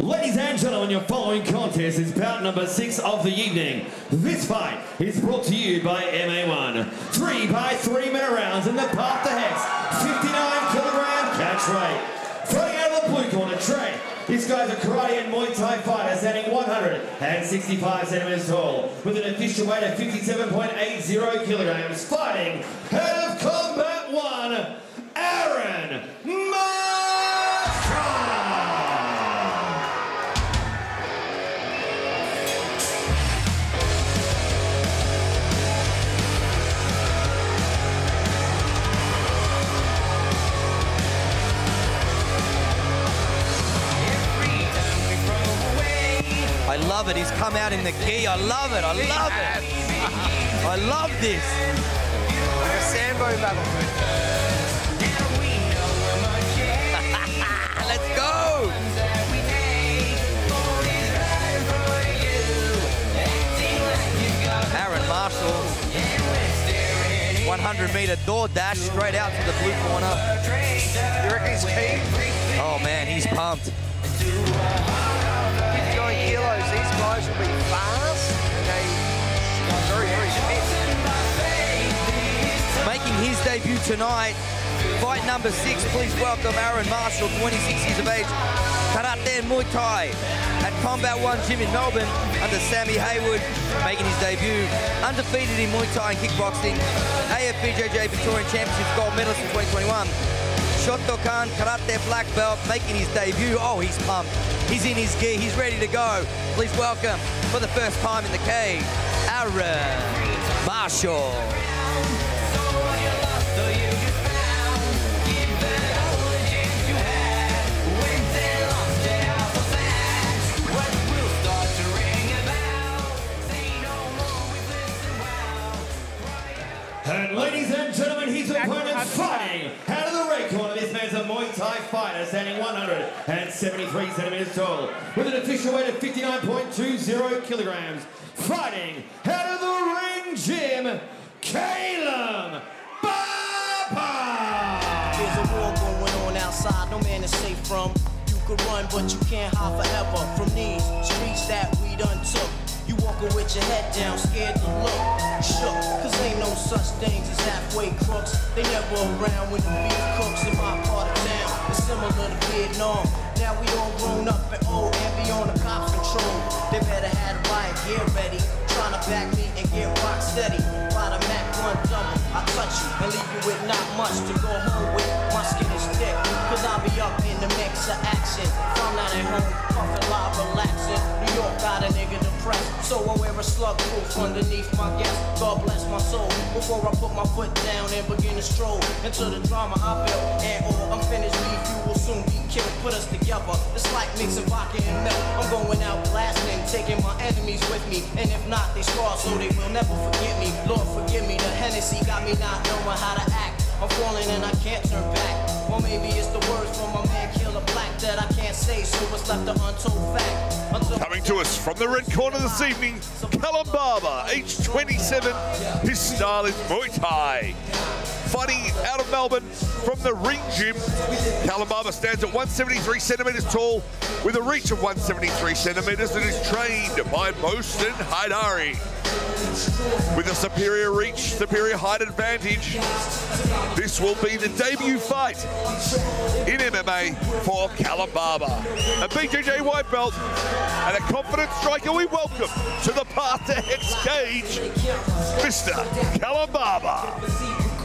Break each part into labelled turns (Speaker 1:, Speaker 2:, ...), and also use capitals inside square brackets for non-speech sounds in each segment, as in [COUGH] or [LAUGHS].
Speaker 1: Ladies and gentlemen, your following contest is bout number six of the evening. This fight is brought to you by MA1. Three by three minute rounds in the path to Hex, 59 kilogram catch weight. Fighting out of the blue corner, Trey. This guy's a karate and Muay Thai fighter standing 165 centimeters tall with an official weight of 57.80 kilograms. Fighting head of combat one, Aaron
Speaker 2: love it. He's come out in the gi. I love it. I love it. I love this.
Speaker 3: Like a Sambo battle. [LAUGHS]
Speaker 2: Let's go. Aaron Marshall. 100 meter door dash straight out to the blue corner.
Speaker 3: You reckon he's keen?
Speaker 2: Oh man, he's pumped.
Speaker 3: 59. These guys will be fast and they very, very fit.
Speaker 2: Making his debut tonight, fight number six, please welcome Aaron Marshall, 26 years of age, Karate and Muay Thai at Combat One Gym in Melbourne under Sammy Haywood, making his debut. Undefeated in Muay Thai and kickboxing, AFBJJ Victorian Championships gold medalist in 2021. Shotokan Karate black belt, making his debut. Oh, he's pumped. He's in his gear. He's ready to go. Please welcome, for the first time in the cage, Aaron Marshall.
Speaker 1: And ladies and gentlemen, his opponent fighting out of the red corner. This man's a Muay Thai fighter standing 173 centimeters tall with an official weight of 59.20 kilograms. Fighting out of the ring gym, Caleb Barber!
Speaker 4: There's a war going on outside, no man is safe from. You could run, but you can't hide forever from these streets that we done took. You walking with your head down, scared to look, shook, cause ain't no such things as halfway crooks. They never around when the beef cooks in my similar to Vietnam. Now we all grown up and old and beyond the cops' control. They better have the riot gear ready, trying to back me and get rock steady. By the Mac one double, I touch you and leave you with not much to go home with. My skin is thick, cause I'll be up in the mix of action. I'm not at home, puffin' live, relaxing. New York got a nigga depressed, so I a slug proof underneath my guest. God bless my soul. Before I put my foot down and begin to stroll into the drama I built. And all unfinished beef, you will soon be killed. Put us together, it's like mixing vodka and milk. I'm going out blasting, taking my enemies with me. And if not, they scar so they will never forget me. Lord, forgive me, the Hennessy got me not knowing how to act. I'm falling and I can't turn back. Or maybe it's the words from my man Killa Black that I can't say, so what's left an untold fact.
Speaker 5: Coming to us from the red corner this evening, Caylum Barber, age 27. His style is Muay Thai. Fighting out of Melbourne from the ring gym, Barber stands at 173 centimetres tall with a reach of 173 centimetres and is trained by Mohsen Haidari. With a superior reach, superior height advantage, this will be the debut fight in MMA for Caylum. A BJJ white belt and a confident striker we welcome to the path to Hex Cage, Mr. Caylum.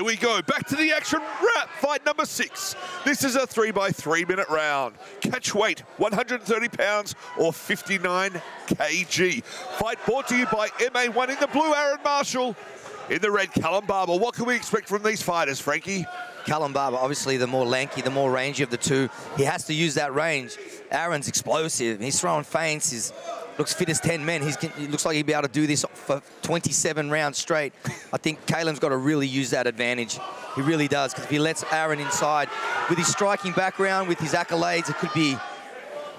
Speaker 5: Here we go, back to the action wrap, fight number six. This is a three by three minute round. Catch weight, 130 pounds or 59 kg. Fight brought to you by MA1 in the blue, Aaron Marshall. In the red, Caylum Barber. What can we expect from these fighters, Frankie?
Speaker 2: Caylum Barber, obviously the more lanky, the more rangy of the two. He has to use that range. Aaron's explosive. He's throwing feints. He's looks fit as 10 men. He's, he looks like he'd be able to do this for 27 rounds straight. I think Caleb's got to really use that advantage. He really does, because if he lets Aaron inside, with his striking background, with his accolades, it could be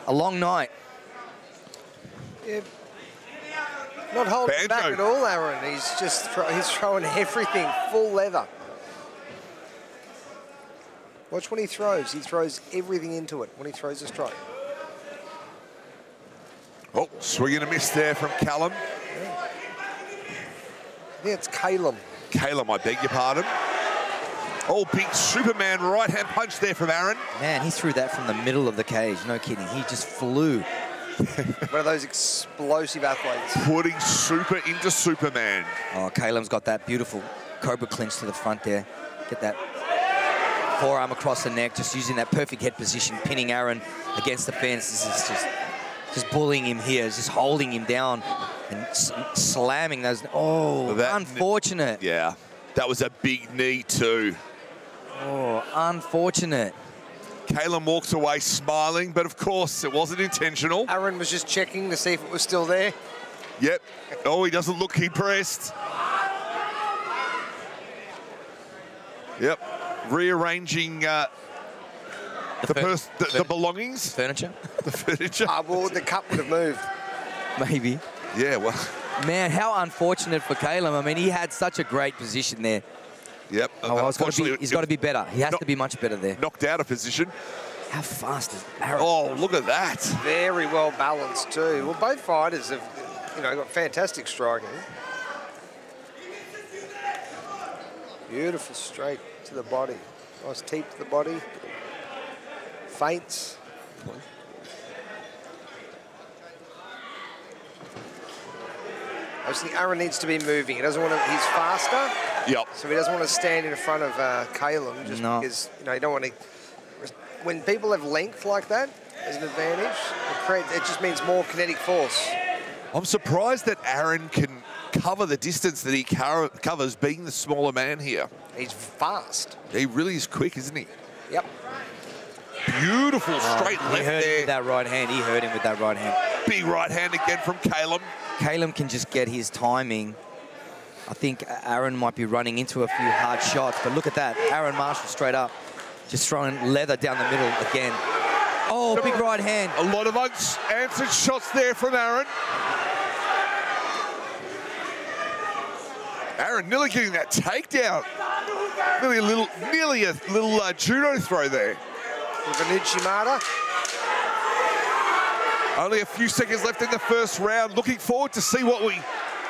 Speaker 2: a long night.
Speaker 3: Yeah. Not holding
Speaker 5: Banjo.
Speaker 3: back at all, Aaron. He's just throw, he's throwing [LAUGHS] everything full leather. Watch when he throws. He throws everything into it when he throws a strike.
Speaker 5: Oh, swing and a miss there from Caylum.
Speaker 3: Yeah, it's Caylum.
Speaker 5: Caleb, I beg your pardon. Oh, big Superman right-hand punch there from Aaron.
Speaker 2: Man, he threw that from the middle of the cage. No kidding. He just flew.
Speaker 3: One of those explosive athletes.
Speaker 5: Putting super into Superman.
Speaker 2: Oh, Caleb's got that beautiful cobra clinch to the front there. Get that forearm across the neck, just using that perfect head position, pinning Aaron against the fence. This is just, just bullying him here, just holding him down and s- slamming those. Oh,
Speaker 5: That-
Speaker 2: unfortunate.
Speaker 5: Yeah, that was a big knee too.
Speaker 2: Oh, unfortunate.
Speaker 5: Caleb walks away smiling, but of course it wasn't intentional.
Speaker 3: Aaron was just checking to see if it was still there.
Speaker 5: Yep. Oh, he doesn't look impressed. Yep. Rearranging uh, the,
Speaker 2: fur-
Speaker 5: pers- the, the
Speaker 2: fur-
Speaker 5: belongings,
Speaker 2: Furniture?
Speaker 5: the furniture. [LAUGHS]
Speaker 3: Ah, well, the cup would have moved.
Speaker 2: Maybe.
Speaker 5: Yeah, well,
Speaker 2: Man, how unfortunate for Caleb. I mean, he had such a great position there.
Speaker 5: yep.
Speaker 2: Oh, well, gotta be,
Speaker 5: Unfortunately,
Speaker 2: he's got to be better. He has
Speaker 5: Not-
Speaker 2: to be much better there.
Speaker 5: knocked out of position.
Speaker 2: How fast is Aaron?
Speaker 5: Oh, look at that.
Speaker 3: Very well balanced too. Well, both fighters have, you know, got fantastic striking. Beautiful straight to the body. Nice teep to the body. I think Aaron needs to be moving. He doesn't want to. He's faster,
Speaker 5: Yep.
Speaker 3: so he doesn't want to stand in front of uh, Caleb just
Speaker 2: No.
Speaker 3: because you know you don't want to. When people have length like that as an advantage, it, creates, it just means more kinetic force.
Speaker 5: I'm surprised that Aaron can cover the distance that he covers being the smaller man here.
Speaker 3: He's fast.
Speaker 5: He really is quick, isn't he?
Speaker 3: Yep.
Speaker 5: Beautiful straight
Speaker 2: he
Speaker 5: left
Speaker 2: him with that right hand. He hurt him with that right hand.
Speaker 5: Big right hand again from Caleb.
Speaker 2: Caleb can just get his timing. I think Aaron might be running into a few hard shots, but look at that. Aaron Marshall straight up, just throwing leather down the middle again. Oh, big right hand.
Speaker 5: A lot of unanswered shots there from Aaron. Aaron nearly getting that takedown. Nearly a little, nearly a little uh, judo throw there.
Speaker 3: With an uchi mata.
Speaker 5: Only a few seconds left in the first round. Looking forward to see what we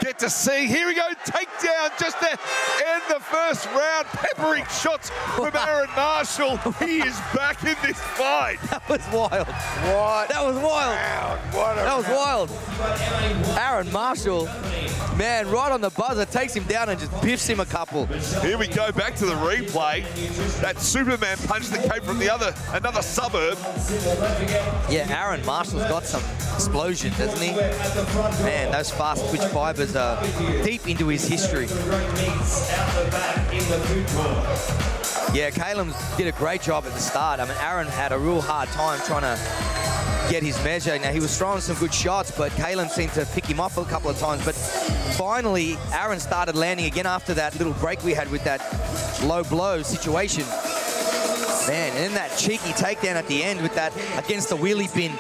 Speaker 5: get to see. Here we go, takedown just to end the first round. Peppering shots from Aaron Marshall. He [LAUGHS] is back in this fight.
Speaker 2: That was wild.
Speaker 3: What?
Speaker 2: That was wild. That was wild. Aaron Marshall, man, right on the buzzer, takes him down and just biffs him a couple.
Speaker 5: Here we go back to the replay. That Superman punch that came from the other another suburb.
Speaker 2: Yeah, Aaron Marshall's got some explosion, doesn't he? Man, those fast twitch fibers are uh, deep into his history. Yeah, Caleb did a great job at the start. I mean, Aaron had a real hard time trying to get his measure. Now, he was throwing some good shots, but Caleb seemed to pick him off a couple of times. But finally, Aaron started landing again after that little break we had with that low blow situation. Man, and then that cheeky takedown at the end with that against the wheelie pin.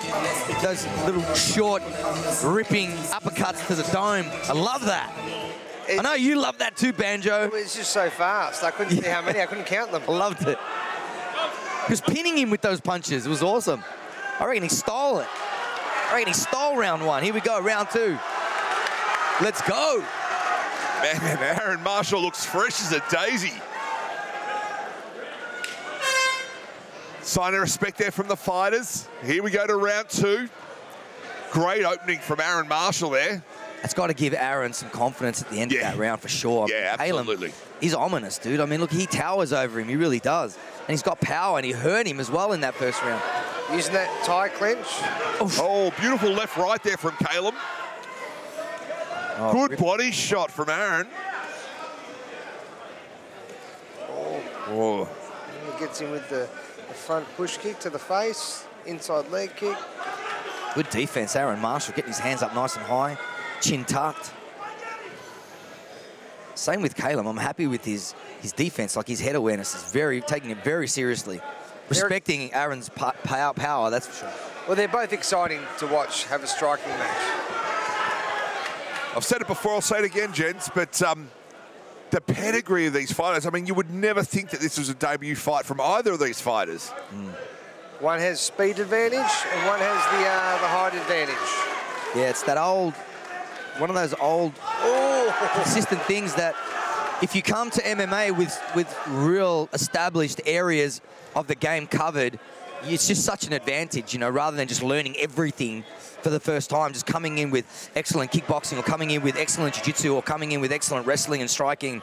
Speaker 2: Those little short, ripping uppercuts to the dome. I love that. I know you love that too, Banjo.
Speaker 3: It's just so fast. I couldn't see how many. I couldn't count them. [LAUGHS]
Speaker 2: I loved it. He was pinning him with those punches. It was awesome. I reckon he stole it. I reckon he stole round one. Here we go, round two. Let's go.
Speaker 5: Man, Aaron Marshall looks fresh as a daisy. Sign of respect there from the fighters. Here we go to round two. Great opening from Aaron Marshall there.
Speaker 2: That's got to give Aaron some confidence at the end
Speaker 5: Yeah.
Speaker 2: of that round for sure.
Speaker 5: Yeah,
Speaker 2: Caleb,
Speaker 5: absolutely.
Speaker 2: he's ominous, dude. I mean, look, he towers over him. He really does. And he's got power, and he hurt him as well in that first round.
Speaker 3: Using that Thai clinch.
Speaker 5: Oh, beautiful left right there from Caleb.
Speaker 2: Oh,
Speaker 5: Good
Speaker 2: rip-
Speaker 5: body shot from Aaron. Oh. oh.
Speaker 3: he gets him with the, the front push kick to the face, inside leg kick.
Speaker 2: Good defense, Aaron Marshall getting his hands up nice and high, chin tucked. Same with Caleb. I'm happy with his his defense. Like his head awareness is very taking it very seriously, respecting Aaron's power. Power, that's for sure.
Speaker 3: Well, they're both exciting to watch have a striking match.
Speaker 5: I've said it before, I'll say it again, gents, but um, the pedigree of these fighters, I mean, you would never think that this was a debut fight from either of these fighters.
Speaker 3: One has speed advantage and one has the uh, the height advantage.
Speaker 2: Yeah, it's that old, one of those old, consistent things that if you come to MMA with, with real established areas of the game covered, it's just such an advantage, you know, rather than just learning everything for the first time, just coming in with excellent kickboxing or coming in with excellent jiu-jitsu or coming in with excellent wrestling and striking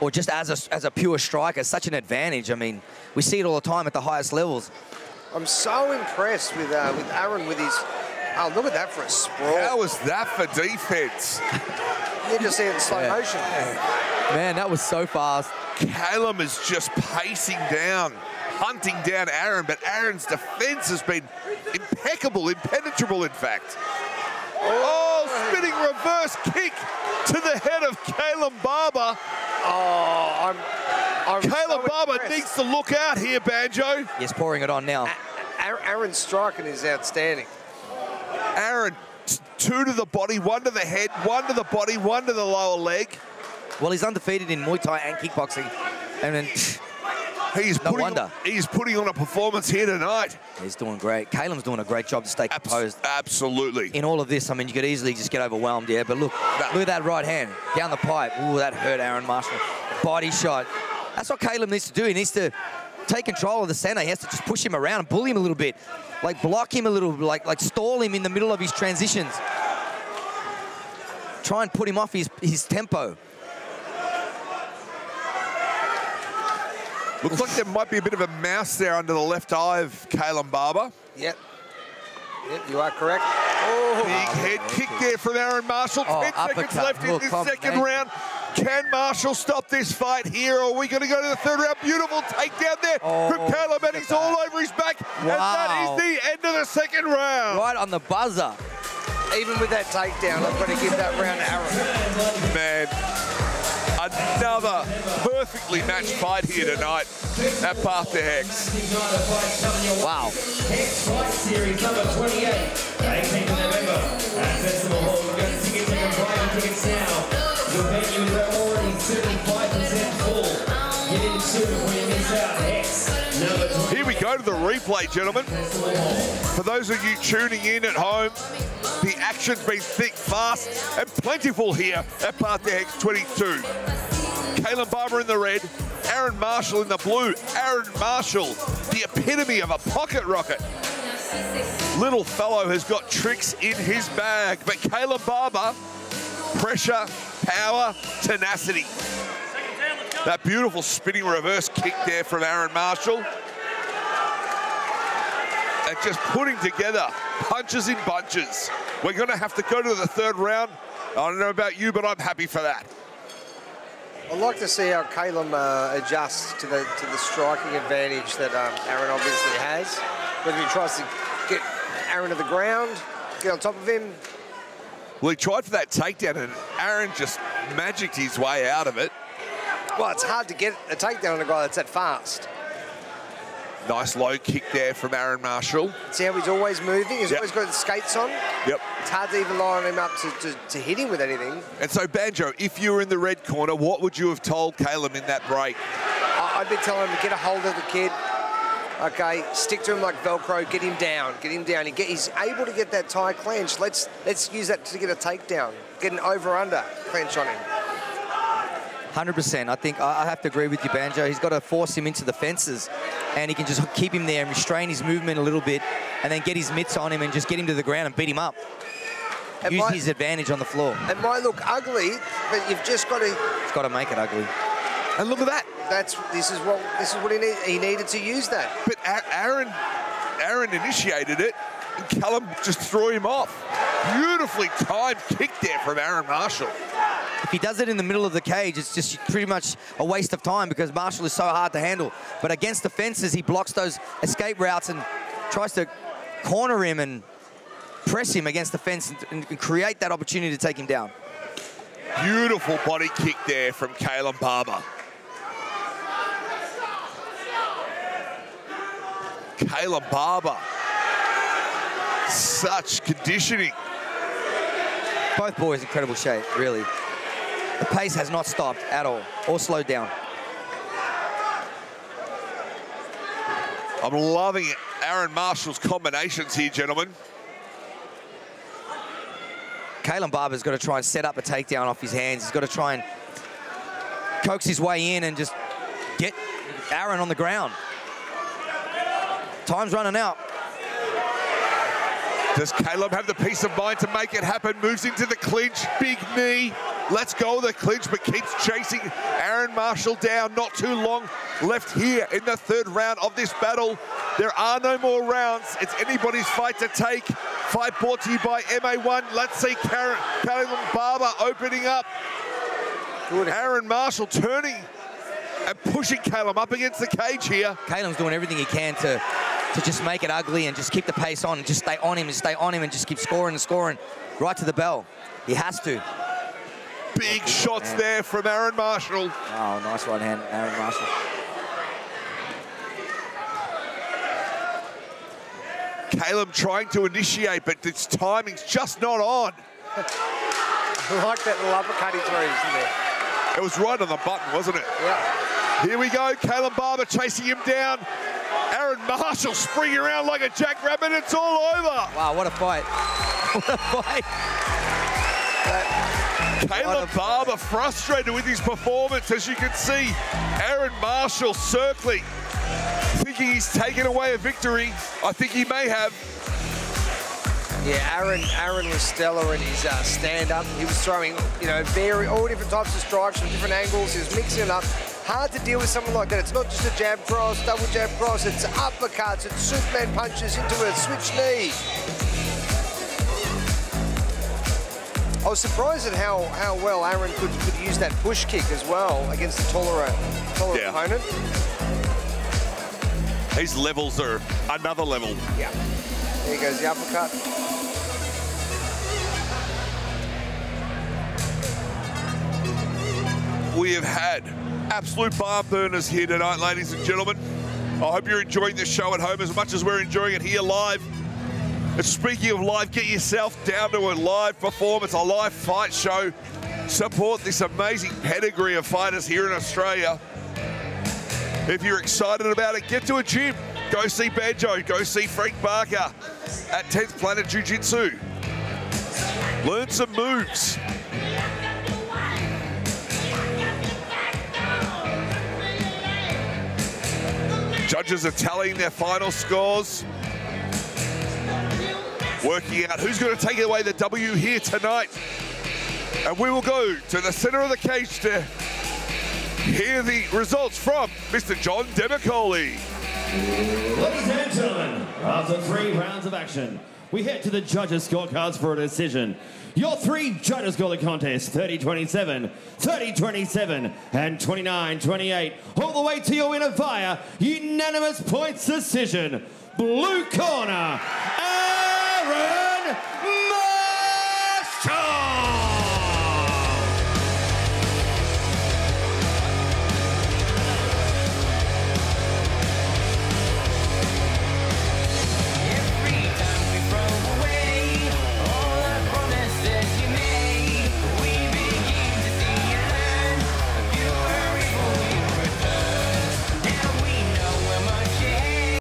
Speaker 2: or just as a, as a pure striker, such an advantage. I mean, we see it all the time at the highest levels.
Speaker 3: I'm so impressed with uh, with Aaron with his. Oh, look at that for a sprawl.
Speaker 5: How was that for defense?
Speaker 3: You just see it in slow
Speaker 2: Yeah.
Speaker 3: motion.
Speaker 2: Man, that was so fast.
Speaker 5: Caylum is just pacing down, hunting down Aaron, but Aaron's defense has been impeccable, impenetrable, in fact. Oh, spinning reverse kick to the head of Caleb Barber.
Speaker 3: Oh, I'm. I'm
Speaker 5: Caleb
Speaker 3: so
Speaker 5: Barber
Speaker 3: impressed.
Speaker 5: needs to look out here, Banjo.
Speaker 2: Yes, pouring it on now.
Speaker 3: A- Aaron's striking is outstanding.
Speaker 5: Aaron, two to the body, one to the head, one to the body, one to the lower leg.
Speaker 2: Well, he's undefeated in Muay Thai and kickboxing. And then [LAUGHS]
Speaker 5: He's
Speaker 2: No
Speaker 5: putting,
Speaker 2: wonder.
Speaker 5: He's putting on a performance here tonight.
Speaker 2: he's doing great. Caleb's doing a great job to stay
Speaker 5: Abs-
Speaker 2: composed.
Speaker 5: absolutely.
Speaker 2: In all of this, I mean, you could easily just get overwhelmed, yeah. But look,
Speaker 5: No.
Speaker 2: look at that right hand down the pipe. Ooh, that hurt Aaron Marshall. Body shot. That's what Caleb needs to do. He needs to take control of the center. He has to just push him around and bully him a little bit, like block him a little, like like stall him in the middle of his transitions. Try and put him off his his tempo.
Speaker 5: Looks like there might be a bit of a mouse there under the left eye of Caleb Barber.
Speaker 3: Yep. Yep, you are correct. Oh,
Speaker 5: Big head kick there from Aaron Marshall.
Speaker 2: Oh,
Speaker 5: 10 seconds left in this second
Speaker 2: man.
Speaker 5: round. Can Marshall stop this fight here, or are we going to go to the third round? Beautiful takedown there
Speaker 2: Oh,
Speaker 5: from Caleb, and he's all over his back. Wow. And that is the end of the second round.
Speaker 2: Right on the buzzer.
Speaker 3: even with that takedown, I've got to give that round to Aaron.
Speaker 5: Man, another perfectly matched fight here tonight at Path to Hex.
Speaker 2: Wow.
Speaker 1: Hex Fight Series number 28, 18th of November at Festival Hall. We've got tickets, you can buy tickets now. The venues are already 75% full. Get in soon before you miss out. Hex number 28.
Speaker 5: Here we go to the replay, gentlemen. For those of you tuning in at home, the action's been thick, fast, and plentiful here at Path to Hex 22. Caleb Barber in the red, Aaron Marshall in the blue. Aaron Marshall, the epitome of a pocket rocket. Little fellow has got tricks in his bag, but Caleb Barber, pressure, power, tenacity. That beautiful spinning reverse kick there from Aaron Marshall. And just putting together punches in bunches. We're going to have to go to the third round. I don't know about you, but I'm happy for that.
Speaker 3: I'd like to see how Caleb uh, adjusts to the to the striking advantage that um, Aaron obviously has. Whether he tries to get Aaron to the ground, get on top of him.
Speaker 5: Well, he tried for that takedown, and Aaron just magicked his way out of it.
Speaker 3: Well, it's hard to get a takedown on a guy that's that fast.
Speaker 5: Nice low kick there from Aaron Marshall.
Speaker 3: See how he's always moving? He's
Speaker 5: Yep.
Speaker 3: always got his skates on.
Speaker 5: Yep.
Speaker 3: It's hard to even line him up to, to, to hit him with anything.
Speaker 5: And so, Banjo, if you were in the red corner, what would you have told Caleb in that break?
Speaker 3: I'd be telling him to get a hold of the kid. Okay, stick to him like Velcro. Get him down. Get him down. He get, he's able to get that Thai clench. Let's let's use that to get a takedown. Get an over under clench on him.
Speaker 2: 100%. I think I I have to agree with you, Banjo. He's got to force him into the fences, and he can just keep him there and restrain his movement a little bit, and then get his mitts on him and just get him to the ground and beat him up.
Speaker 3: It
Speaker 2: Use
Speaker 3: might,
Speaker 2: his advantage on the floor.
Speaker 3: it might look ugly, but you've just got to.
Speaker 2: He's got to make it ugly.
Speaker 5: And look at that.
Speaker 3: That's this is what this is what he need, he needed to use that.
Speaker 5: But A- Aaron, Aaron initiated it, and Caylum just threw him off. Beautifully timed kick there from Aaron Marshall.
Speaker 2: If he does it in the middle of the cage, it's just pretty much a waste of time because Marshall is so hard to handle. But against the fences, he blocks those escape routes and tries to corner him and press him against the fence and, and create that opportunity to take him down.
Speaker 5: Beautiful body kick there from Caylum Barber. Caylum Barber. Such conditioning.
Speaker 2: Both boys incredible shape, really. The pace has not stopped at all or slowed down.
Speaker 5: I'm loving Aaron Marshall's combinations here, gentlemen.
Speaker 2: Caylum Barber's got to try and set up a takedown off his hands. He's got to try and coax his way in and just get Aaron on the ground. Time's running out.
Speaker 5: Does Caleb have the peace of mind to make it happen? Moves into the clinch, big knee. Let's go the clinch, but keeps chasing Aaron Marshall down. Not too long left here in the third round of this battle. There are no more rounds. It's anybody's fight to take. Fight brought to you by MA1. Let's see Karen, Caleb Barber opening up. Good. Aaron Marshall turning and pushing Caleb up against the cage here.
Speaker 2: Caleb's doing everything he can to to just make it ugly and just keep the pace on and just stay on him and stay on him and just keep scoring and scoring right to the bell. He has to.
Speaker 5: Big shots man. there from Aaron Marshall.
Speaker 2: Oh, nice right hand, Aaron Marshall.
Speaker 5: Caleb trying to initiate, but its timing's just not on. [LAUGHS]
Speaker 3: I like that little uppercut he throws in there.
Speaker 5: It was right on the button, wasn't it?
Speaker 3: Yeah.
Speaker 5: Here we go, Caleb Barber chasing him down. Aaron Marshall springing around like a jackrabbit. It's all over.
Speaker 2: Wow, what a fight. [LAUGHS] What a fight.
Speaker 5: Caleb Barber frustrated with his performance, as you can see. Aaron Marshall circling, thinking he's taken away a victory. I think he may have.
Speaker 3: Yeah, Aaron Aaron was stellar in his uh, stand-up. He was throwing, you know, very all different types of strikes from different angles. He was mixing it up hard to deal with someone like that. It's not just a jab cross, double jab cross, it's uppercuts, it's Superman punches into a switch knee. I was surprised at how, how well Aaron could, could use that push kick as well against the taller, taller yeah. opponent.
Speaker 5: His levels are another level.
Speaker 3: Yeah. There goes the uppercut.
Speaker 5: We have had absolute bar burners here tonight, ladies and gentlemen. I hope you're enjoying this show at home as much as we're enjoying it here live. And speaking of live, get yourself down to a live performance, a live fight show. Support this amazing pedigree of fighters here in Australia. If you're excited about it, get to a gym. Go see Banjo, go see Frank Barker at 10th Planet Jiu-Jitsu. Learn some moves. Judges are tallying their final scores. Working out who's going to take away the W here tonight. And we will go to the center of the cage to hear the results from Mr. John Demicoli.
Speaker 1: Ladies and gentlemen, after three rounds of action, we head to the judges' scorecards for a decision. Your three judges score the contest 30 27, 30 27, and 29 28. All the way to your winner via unanimous points decision. Blue corner,